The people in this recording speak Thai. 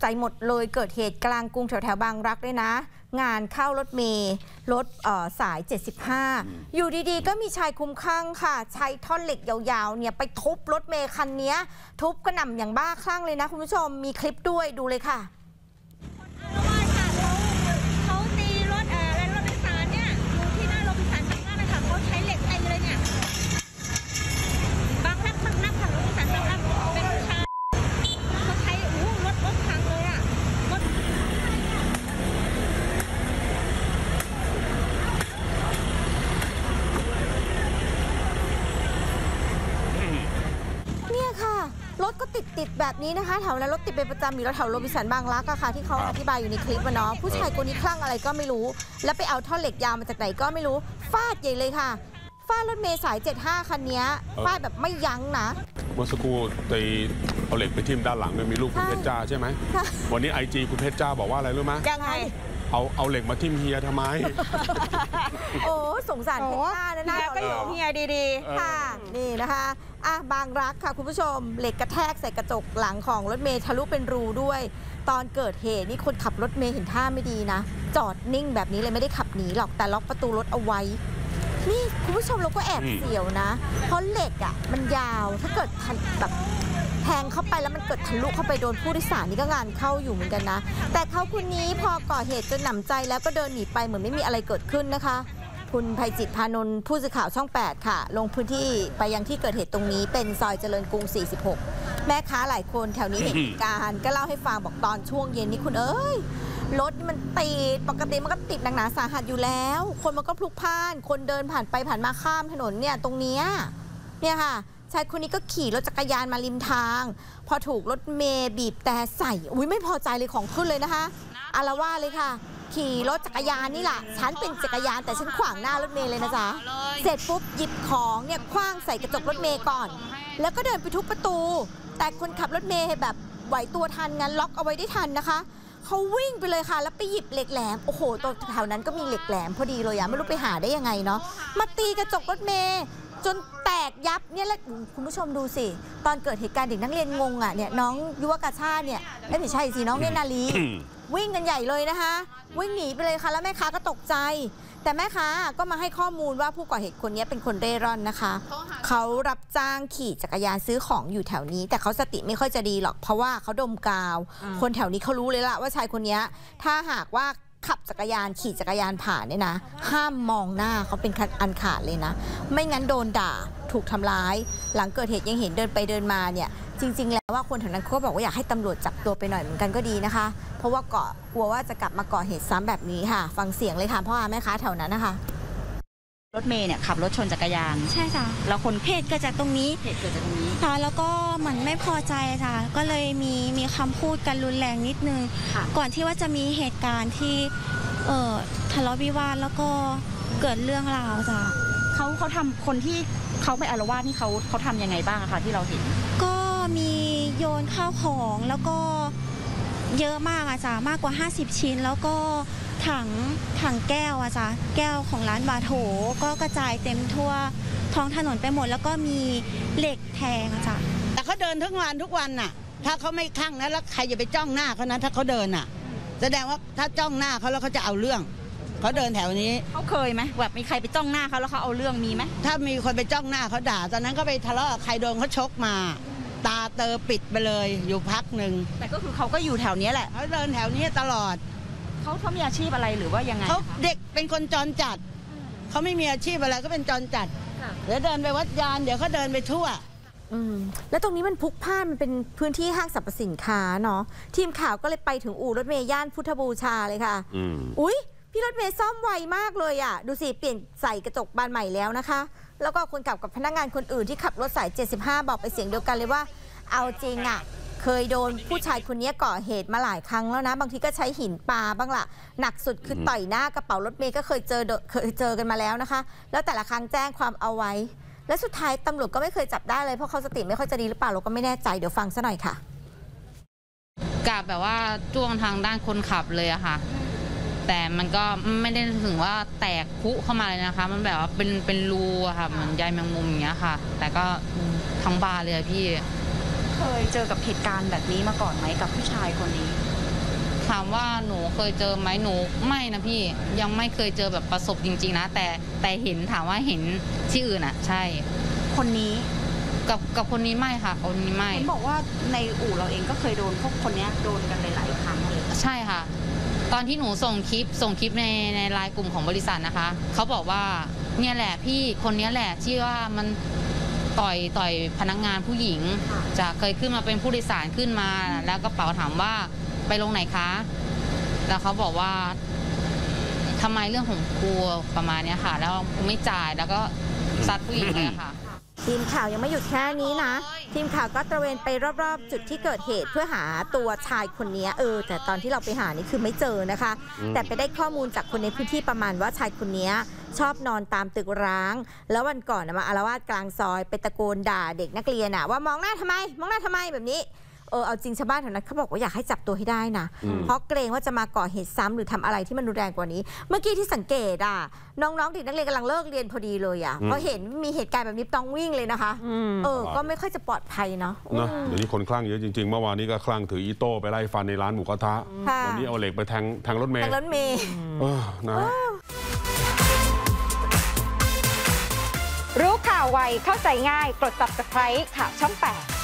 ใจหมดเลยเกิดเหตุกลางกรุงแถวแถวๆบางรักด้วยนะ งานเข้ารถเมย์รถเอ่อสาย 75 อยู่ดีๆ ก็มีชายคลุ้มคลั่งค่ะ ใช้ท่อนเหล็กยาวๆเนี่ยไปทุบรถเมย์คันเนี้ยทุบกระหน่ำอย่างบ้าคลั่งเลยนะคุณผู้ชมมีคลิปด้วยดูเลยค่ะ ว่าค่ะเขาเขาตีรถเอ่ออะไรรถโดยสารเนี่ยอยู่ที่หน้าโรงพยาบาลบางรักนะคะเขาใช้เหล็กแทงเลยเนี่ยบางรักบางรักค่ะรถโดยสารบางรักเป็นผู้ชายเขาใช้โอ้โหรถรถพังเลยอะรถ เนี่ยค่ะ รถก็ติดติดๆ แบบนี้นะคะแถวนั้นรถติดเป็นประจำอยู่แล้วแถวโรบินสันบางรักอะค่ะที่เขาอธิบายอยู่ในคลิปอะเนาะผู้ชายคนนี้คลั่งอะไรก็ไม่รู้ แล้วไปเอาท่อนเหล็กยาวมาจากไหนก็ไม่รู้ฟาดใหญ่เลยค่ะฟาดรถเมย์สาย 75 คันเนี้ยฟาดแบบไม่ยั้งนะเมื่อสักครู่ตีเอาเหล็กไปทิ่มด้านหลังเนี่ยมีลูกคุณใช่เพชรจ้าใช่ไหมค่ะวันนี้ไอจีคุณเพชรจ้าบอกว่าอะไรรู้ไหมยังไงเอาเอาเหล็กมาทิ่มเฮียทำไม โอ้สงสารเพชรจ้านะเฮีน่ายก็อยู่เฮียดีเออค่ะ นี่นะคะ อะบางรักค่ะคุณผู้ชม เหล็กกระแทกใส่กระจกหลังของรถเมย์ทะลุเป็นรูด้วย ตอนเกิดเหตุนี่คนขับรถเมย์เห็นท่าไม่ดีนะ จอดนิ่งแบบนี้เลยไม่ได้ขับหนีหรอกแต่ล็อกประตูรถเอาไว้ นี่คุณผู้ชมเราก็แอบเสียวนะ เพราะเหล็กอะมันยาวถ้าเกิดทันแบบแทงเข้าไปแล้วมันเกิดทะลุเข้าไปโดนผู้โดยสารนี่ก็งานเข้าอยู่เหมือนกันนะ แต่เขาคนนี้พอก่อเหตุจนหนำใจแล้วก็เดินหนีไปเหมือนไม่มีอะไรเกิดขึ้นนะคะ คุณภัยจิตพานนท์ผู้สื่อข่าวช่อง 8 ค่ะ ลงพื้นที่ไปยังที่เกิดเหตุตรงนี้เป็นซอยเจริญกรุง 46 แม่ค้าหลายคนแถวนี้เห็นเหตุการณ์ก็เล่าให้ฟังบอกตอนช่วงเย็นนี้คุณเอ้ยรถนี่มันติดปกติมันก็ติดหนักหนาสาหัสอยู่แล้ว คนมันก็พลุกพล่าน คนเดินผ่านไปผ่านมาข้ามถนนเนี่ยตรงเนี้ยเนี่ยค่ะชายคนนี้ก็ขี่รถจักรยานมาริมทาง พอถูกรถเมย์บีบแต่ใส่ อุ้ยไม่พอใจเลยของขึ้นเลยนะคะอารวาสเลยค่ะ ขี่รถจักรยานนี่แหละฉันเป็นจักรยานแต่ฉันขวางหน้ารถเมย์เลยนะจ๊ะเสร็จปุ๊บหยิบของเนี่ยคว้างใส่กระจกรถเมย์ก่อน แล้วก็เดินไปทุบประตู แต่คนขับรถเมย์แบบไหวตัวทันงั้นล็อกเอาไว้ได้ทันนะคะเขาวิ่งไปเลยค่ะ แล้วไปหยิบเหล็กแหลม โอ้โหตรงแถวนั้นก็มีเหล็กแหลมพอดีเลยอะไม่รู้ไปหาได้ยังไงเนาะมาตีกระจกรถเมย์จนแตกยับเนี่ยแล้วคุณผู้ชมดูสิ ตอนเกิดเหตุการณ์เด็กนักเรียนงงอะเนี่ยน้องยุวกาชาติเนี่ยเอ้ยไม่ใช่สิน้องเนตรนาลี วิ่งกันใหญ่เลยนะคะ วิ่งหนีไปเลยค่ะ แล้วแม่ค้าก็ตกใจ แต่แม่ค้าก็มาให้ข้อมูลว่าผู้ก่อเหตุคนนี้เป็นคนเร่ร่อนนะคะ เขารับจ้างขี่จักรยานซื้อของอยู่แถวนี้ แต่เขาสติไม่ค่อยจะดีหรอกเพราะว่าเขาดมกาว คนแถวนี้เขารู้เลยละว่าชายคนนี้ถ้าหากว่าขับจักรยานขี่จักรยานผ่านเนี่ยนะ ห้ามมองหน้าเขาเป็นอันขาดเลยนะ ไม่งั้นโดนด่าถูกทำร้าย หลังเกิดเหตุยังเห็นเดินไปเดินมาเนี่ยจริง ๆ แล้วว่าคนแถวนั้นเขาก็บอกว่าอยากให้ตำรวจจับตัวไปหน่อยเหมือนกันก็ดีนะคะ เพราะว่าเกาะกลัวว่าจะกลับมาก่อเหตุซ้ำแบบนี้ค่ะ ฟังเสียงเลยค่ะพ่ออาแม่ค้าแถวนั้นนะคะรถเมย์เนี่ยขับรถชนจักรยานใช่จ้ะแล้วคนเหตุเกิดจากตรงนี้เหตุเกิดจากตรงนี้ค่ะแล้วก็เหมือนไม่พอใจจ้ะก็เลยมีมีคำพูดกันรุนแรงนิดนึงค่ะก่อนที่ว่าจะมีเหตุการณ์ที่เอ่อทะเลาะวิวาทแล้วก็เกิดเรื่องราวจ้ะเขาเขาทำคนที่เขาไปอารวาสนี่เขาเขาทำยังไงบ้างอะคะที่เราเห็น ก็มีโยนข้าวของแล้วก็ เยอะมากอะจ้ะมากกว่า 50 ชิ้น แล้วก็ถังถังแก้วอะจ้ะแก้วของร้านบาโถก็กระจายเต็มทั่วท้องถนนไปหมด แล้วก็มีเหล็กแทงอะจ้ะแต่เขาเดินทั้งวันทุกวันน่ะ ถ้าเขาไม่ข้างนะแล้วใครจะไปจ้องหน้าเขานะถ้าเขาเดินน่ะ แสดงว่าถ้าจ้องหน้าเขาแล้วเขาจะเอาเรื่องเขาเดินแถวนี้ เขาเคยไหมแบบมีใครไปจ้องหน้าเขาแล้วเขาเอาเรื่องมีไหมถ้ามีคนไปจ้องหน้าเขาด่าตอนนั้นก็ไปทะเลาะกับใครโดนเขาชกมา ตาเตอปิดไปเลยอยู่พักหนึ่งแต่ก็คือเขาก็อยู่แถวเนี้ยแหละ เขาเดินแถวนี้ตลอดเขาเขามีอาชีพอะไรหรือว่ายังไงเขาคะเด็กเป็นคนจรจัด เขาไม่มีอาชีพอะไรก็เป็นจรจัดเดี๋ยวเดินไปวัดยาน เดี๋ยวเขาเดินไปทั่ว อืมแล้วตรงนี้มันพลุกพล่านมันเป็นพื้นที่ห้างสรรพสินค้าเนาะทีมข่าวก็เลยไปถึงอู่รถเมย์ย่านพุทธบูชาเลยค่ะ อืม อุ๊ย พี่รถเมย์ซ่อมไวมากเลยอะ่ะ ดูสิเปลี่ยนใส่กระจกบานใหม่แล้วนะคะ แล้วก็คนขับกับพนักงานคนอื่นที่ขับรถสาย 75 บอกไปนเสียงเดียวกันเลยว่า เอาจริงอะ่ะ เคยโดนผู้ชายคนนี้ก่อเหตุมาหลายครั้งแล้วนะ บางทีก็ใช้หินปาบ้างละหนักสุดคือต่อยหน้ากระเป๋ารถเมย์ก็เคยเจอเดเคยเจอกันมาแล้วนะคะ แล้วแต่ละครั้งแจ้งความเอาไว้ และสุดท้ายตำรวจก็ไม่เคยจับได้เลยเพราะเขาสติไม่ค่อยจะดีหรือเปล่าเราก็ไม่แน่ใจเดี๋ยวฟังซะหน่อยค่ะกับแบบว่าจ้วงทางด้านคนขับเลยอะค่ะ แต่มันก็ไม่ได้ถึงว่าแตกพุเข้ามาเลยนะคะ มันแบบว่าเป็นเป็นรูอะค่ะ เหมือนใยแมงมุมอย่างเงี้ยค่ะ แต่ก็ทั้งบานเลยอะพี่ เคยเจอกับเหตุการณ์แบบนี้มาก่อนไหมกับผู้ชายคนนี้ ถามว่าหนูเคยเจอไหมหนูไม่นะพี่ยังไม่เคยเจอแบบประสบจริง ๆ นะ แต่แต่เห็นถามว่าเห็นที่อื่นอะใช่ คนนี้กับกับคนนี้ไม่ค่ะคนนี้ไม่เห็นบอกว่าในอู่เราเองก็เคยโดนพวกคนเนี้ยโดนกันหลายๆครั้งเลย ใช่ค่ะ ตอนที่หนูส่งคลิปส่งคลิปในในไลน์กลุ่มของบริษัทนะคะเขาบอกว่าเนี่ยแหละพี่คนนี้แหละที่ว่ามันต่อยต่อยพนักงานผู้หญิง จะเคยขึ้นมาเป็นผู้โดยสารขึ้นมา แล้วกระเป๋าถามว่าไปลงไหนคะ แล้วเขาบอกว่าทำไมเรื่องของครัวประมาณเนี้ยค่ะ แล้วไม่จ่ายแล้วก็ซัดผู้หญิงเลยค่ะ ทีมข่าวยังไม่หยุดแค่นี้นะ ทีมข่าวก็ตระเวนไปรอบๆ จุดที่เกิดเหตุเพื่อหาตัวชายคนนี้เออ แต่ตอนที่เราไปหานี่คือไม่เจอนะคะอืมแต่ไปได้ข้อมูลจากคนในพื้นที่ประมาณว่าชายคนนี้ชอบนอนตามตึกร้าง แล้ววันก่อนน่ะมาอารวาสกลางซอย ไปตะโกนด่าเด็กนักเรียนอะว่ามองหน้าทำไม มองหน้าทำไมแบบนี้ เออเอาจริงชาวบ้านแถวนั้นเขาบอกว่าอยากให้จับตัวให้ได้นะอืมเพราะเกรงว่าจะมาก่อเหตุซ้ำหรือทำอะไรที่มันรุนแรงกว่านี้ เมื่อกี้ที่สังเกตอะน้องๆเด็กนักเรียนกำลังเลิกเรียนพอดีเลยอะพอเห็นมีเหตุการณ์แบบนี้ต้องวิ่งเลยนะคะเออก็ไม่ค่อยจะปลอดภัยเนาะนะเดี๋ยวนี้คนคลั่งเยอะจริงๆเมื่อวานนี้ก็คลั่งถืออีโต้ไปไล่ฟันในร้านหมูกระทะค่ะวันนี้เอาเหล็กไปแทงแทงรถเมทางล์รถเมย์เออนะรู้ข่าวไวเข้าใจง่ายกด subscribe ข่าวช่อง 8